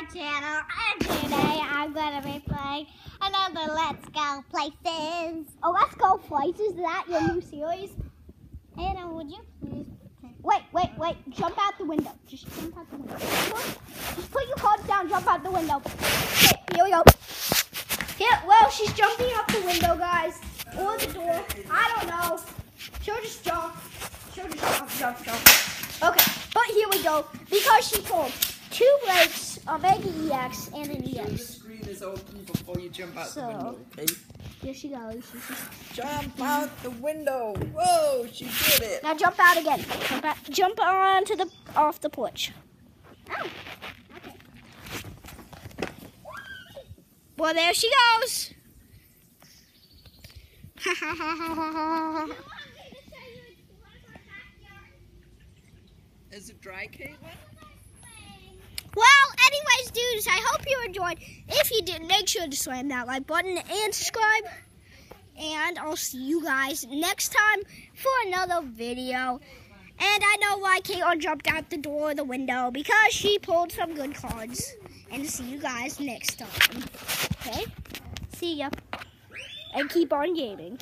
my channel and today I'm gonna be playing another Let's Go Places. Oh, Let's Go Places, is that your new series? Anna, would you please? Wait, wait, wait, jump out the window. Just jump out the window. Just put your cards down, jump out the window. Okay, here we go. Yeah, well, she's jumping out the window, guys. Or the door. I don't know. She'll just jump. She'll just jump, jump, jump. Okay, but here we go. Because she pulled two breaks, a Mega EX, and an Sure the EX. screen is open before you jump out So- the window, okay? Here she goes. She's just- Jump out the window! Whoa, she did it! Now jump out again. Jump out. Jump onto the off the porch. Oh, okay. Well, there she goes. Is it dry, Caitlin? I hope you enjoyed. If you did, make sure to slam that like button and subscribe. And I'll see you guys next time for another video. And I know why Caitlin jumped out the door or the window because she pulled some good cards. And see you guys next time. Okay? See ya. And keep on gaming.